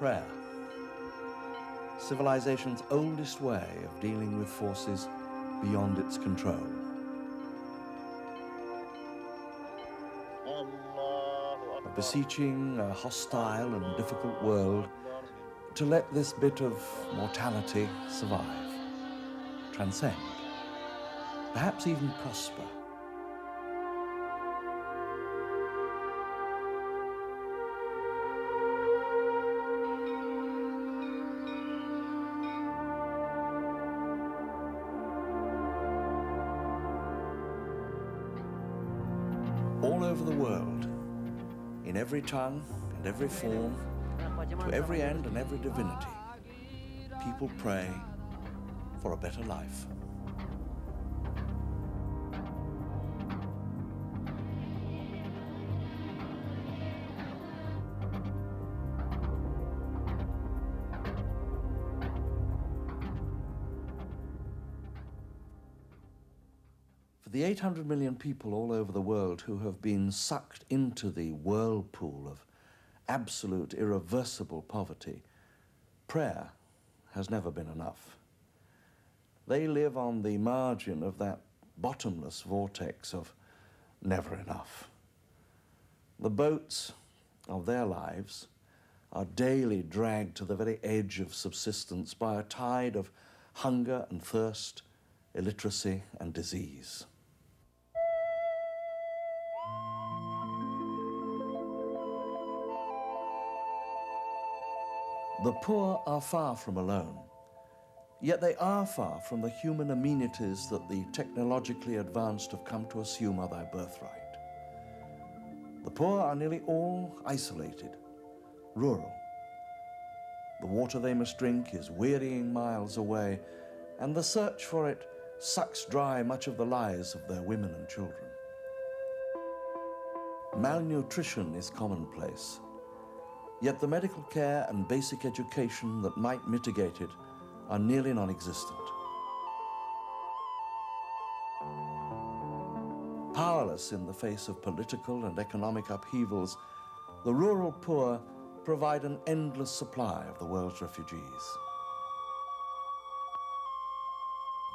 prayer. Civilization's oldest way of dealing with forces beyond its control. Of beseeching a hostile and difficult world to let this bit of mortality survive, transcend, perhaps even prosper. In every tongue and every form, to every end and every divinity, people pray for a better life. 800 million people all over the world who have been sucked into the whirlpool of absolute, irreversible poverty, prayer has never been enough. They live on the margin of that bottomless vortex of never enough. The boats of their lives are daily dragged to the very edge of subsistence by a tide of hunger and thirst, illiteracy and disease. The poor are far from alone, yet they are far from the human amenities that the technologically advanced have come to assume are their birthright. The poor are nearly all isolated, rural. The water they must drink is wearying miles away, and the search for it sucks dry much of the lives of their women and children. Malnutrition is commonplace, yet the medical care and basic education that might mitigate it are nearly non existent. Powerless in the face of political and economic upheavals, the rural poor provide an endless supply of the world's refugees.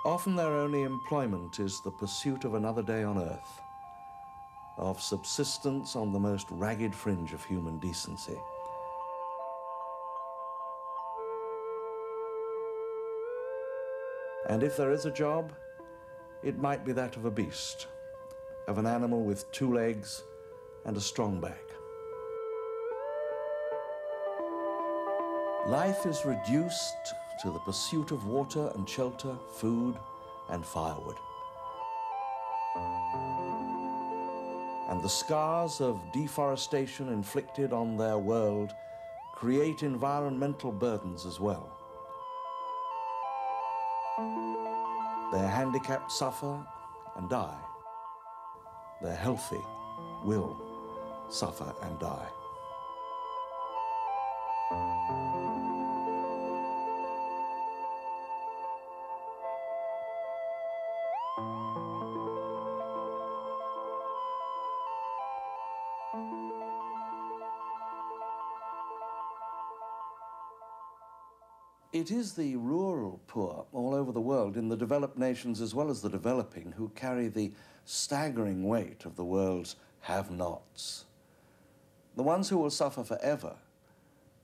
Often their only employment is the pursuit of another day on earth, of subsistence on the most ragged fringe of human decency. And if there is a job, it might be that of a beast, of an animal with two legs and a strong back. Life is reduced to the pursuit of water and shelter, food and firewood. And the scars of deforestation inflicted on their world create environmental burdens as well. Their handicapped suffer and die. Their healthy will suffer and die. It is the rural poor all over the world, in the developed nations as well as the developing, who carry the staggering weight of the world's have nots. The ones who will suffer forever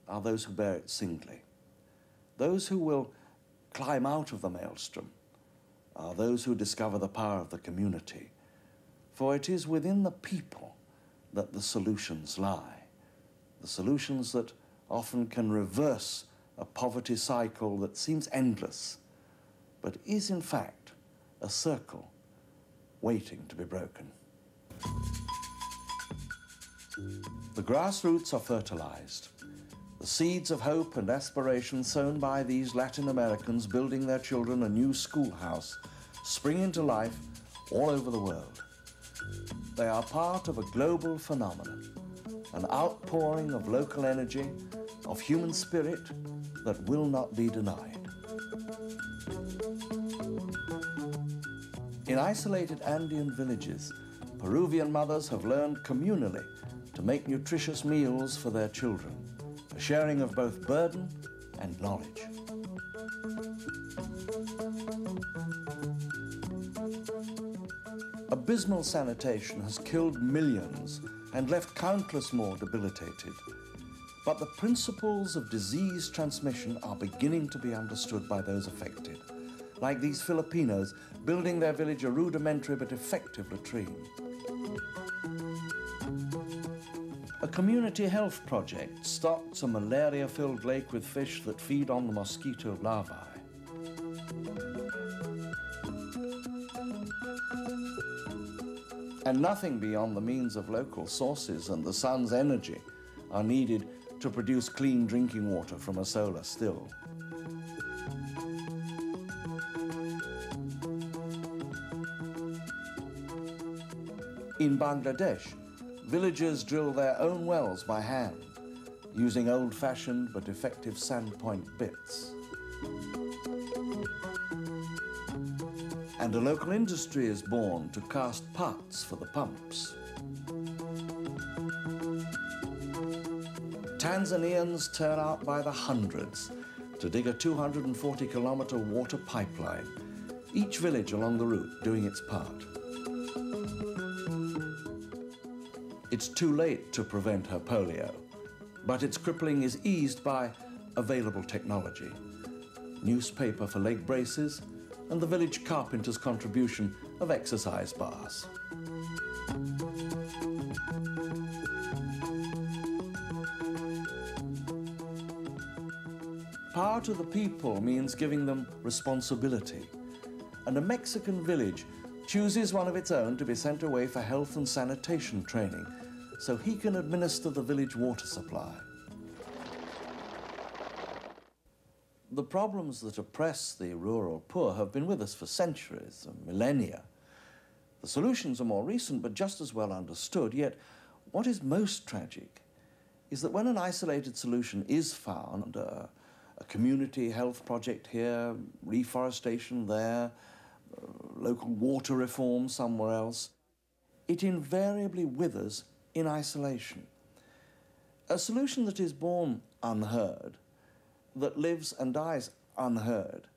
are those who bear it singly. Those who will climb out of the maelstrom are those who discover the power of the community. For it is within the people that the solutions lie, the solutions that often can reverse a poverty cycle that seems endless, but is in fact a circle waiting to be broken. The grassroots are fertilized. The seeds of hope and aspiration sown by these Latin Americans building their children a new schoolhouse spring into life all over the world. They are part of a global phenomenon, an outpouring of local energy, of human spirit that will not be denied. In isolated Andean villages, Peruvian mothers have learned communally to make nutritious meals for their children, a sharing of both burden and knowledge. Abysmal sanitation has killed millions and left countless more debilitated. But the principles of disease transmission are beginning to be understood by those affected, like these Filipinos building their village a rudimentary but effective latrine. A community health project stocks a malaria-filled lake with fish that feed on the mosquito larvae. And nothing beyond the means of local sources and the sun's energy are needed to produce clean drinking water from a solar still. In Bangladesh, villagers drill their own wells by hand, using old-fashioned but effective sandpoint bits. And a local industry is born to cast parts for the pumps. Tanzanians turn out by the hundreds to dig a 240 kilometer water pipeline, each village along the route doing its part. It's too late to prevent her polio, but its crippling is eased by available technology. Newspaper for leg braces, and the village carpenter's contribution of exercise bars. Power to the people means giving them responsibility. And a Mexican village chooses one of its own to be sent away for health and sanitation training so he can administer the village water supply. The problems that oppress the rural poor have been with us for centuries and millennia. The solutions are more recent but just as well understood, yet what is most tragic is that when an isolated solution is found, uh, a community health project here, reforestation there, uh, local water reform somewhere else, it invariably withers in isolation. A solution that is born unheard that lives and dies unheard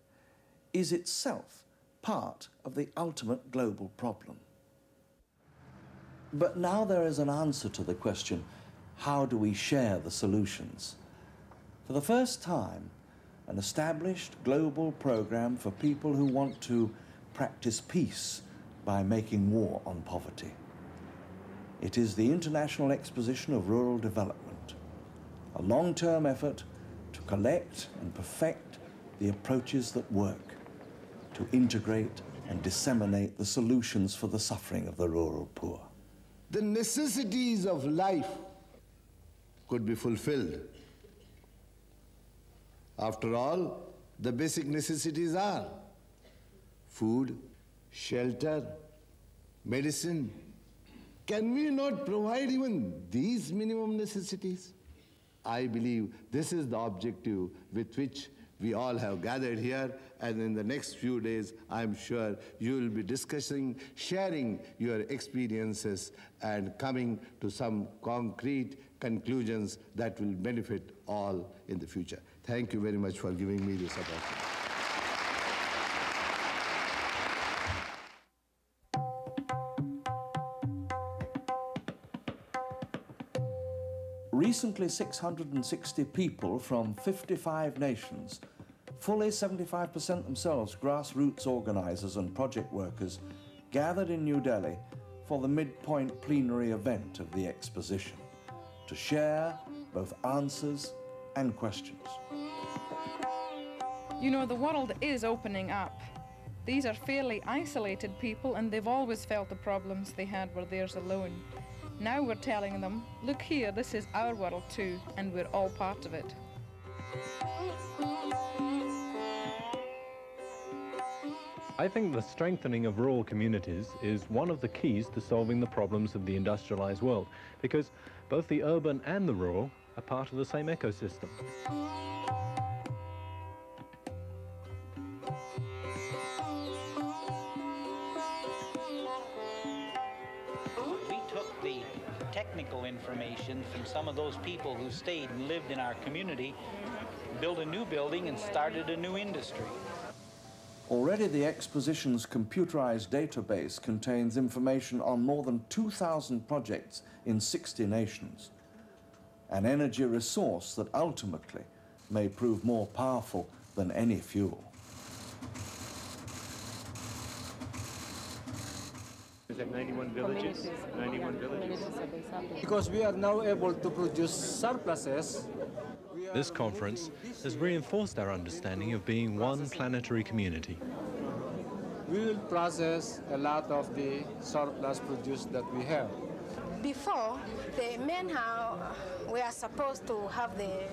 is itself part of the ultimate global problem. But now there is an answer to the question, how do we share the solutions? For the first time, an established global program for people who want to practice peace by making war on poverty. It is the International Exposition of Rural Development, a long-term effort to collect and perfect the approaches that work, to integrate and disseminate the solutions for the suffering of the rural poor. The necessities of life could be fulfilled. After all, the basic necessities are food, shelter, medicine. Can we not provide even these minimum necessities? I believe this is the objective with which we all have gathered here and in the next few days I'm sure you will be discussing, sharing your experiences and coming to some concrete conclusions that will benefit all in the future. Thank you very much for giving me this opportunity. Recently, 660 people from 55 nations, fully 75% themselves grassroots organizers and project workers, gathered in New Delhi for the midpoint plenary event of the exposition to share both answers and questions. You know, the world is opening up. These are fairly isolated people, and they've always felt the problems they had were theirs alone. Now we're telling them, look here, this is our world too, and we're all part of it. I think the strengthening of rural communities is one of the keys to solving the problems of the industrialized world, because both the urban and the rural are part of the same ecosystem. We took the technical information from some of those people who stayed and lived in our community, built a new building and started a new industry. Already the exposition's computerized database contains information on more than 2,000 projects in 60 nations, an energy resource that ultimately may prove more powerful than any fuel. Is that 91 villages? 91 villages? Because we are now able to produce surpluses. This conference has reinforced our understanding of being one planetary community. We will process a lot of the surplus produce that we have. Before, the men have, were supposed to have the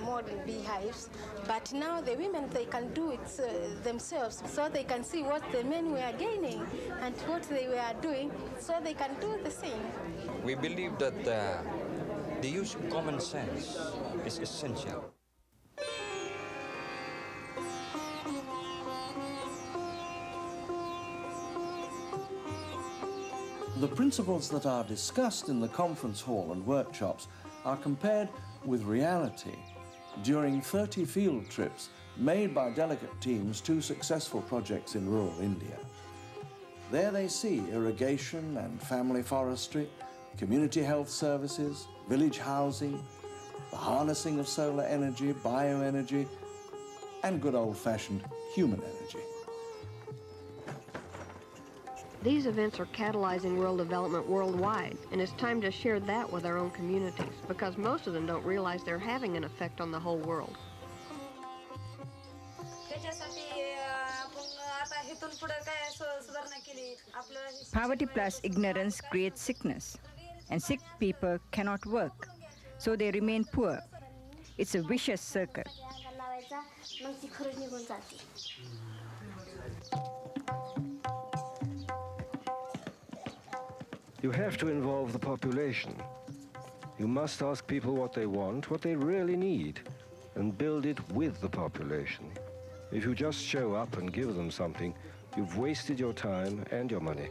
modern beehives, but now the women they can do it uh, themselves, so they can see what the men were gaining and what they were doing, so they can do the same. We believe that uh, the use of common sense is essential. The principles that are discussed in the conference hall and workshops are compared with reality during 30 field trips made by delegate teams to successful projects in rural India. There they see irrigation and family forestry, community health services, village housing, the harnessing of solar energy, bioenergy, and good old-fashioned human energy. These events are catalyzing rural development worldwide, and it's time to share that with our own communities because most of them don't realize they're having an effect on the whole world. Poverty plus ignorance creates sickness, and sick people cannot work, so they remain poor. It's a vicious circle. You have to involve the population. You must ask people what they want, what they really need, and build it with the population. If you just show up and give them something, you've wasted your time and your money.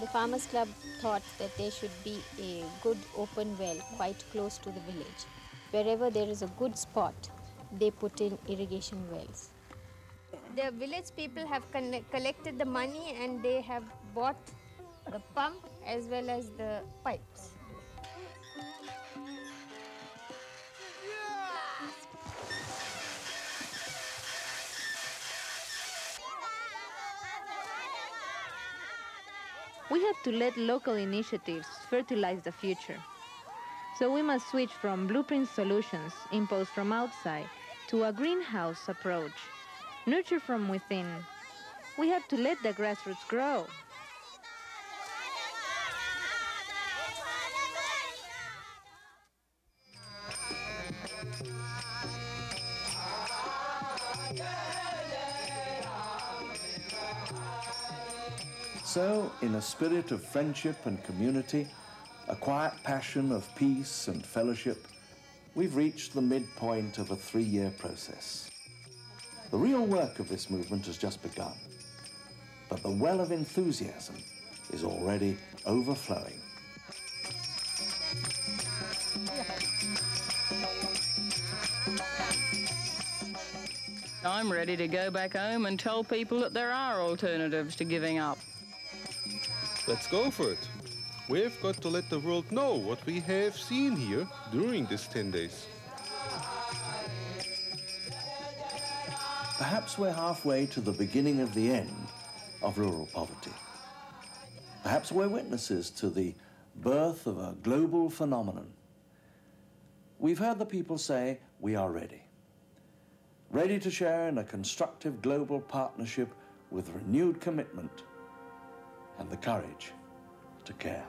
The Farmers Club thought that there should be a good open well quite close to the village. Wherever there is a good spot, they put in irrigation wells. The village people have collected the money and they have bought the pump as well as the pipes. We have to let local initiatives fertilize the future. So we must switch from blueprint solutions imposed from outside to a greenhouse approach, nurture from within. We have to let the grassroots grow. So, in a spirit of friendship and community, a quiet passion of peace and fellowship, we've reached the midpoint of a three-year process. The real work of this movement has just begun, but the well of enthusiasm is already overflowing. I'm ready to go back home and tell people that there are alternatives to giving up. Let's go for it. We've got to let the world know what we have seen here during these 10 days. Perhaps we're halfway to the beginning of the end of rural poverty. Perhaps we're witnesses to the birth of a global phenomenon. We've heard the people say we are ready. Ready to share in a constructive global partnership with renewed commitment and the courage to care.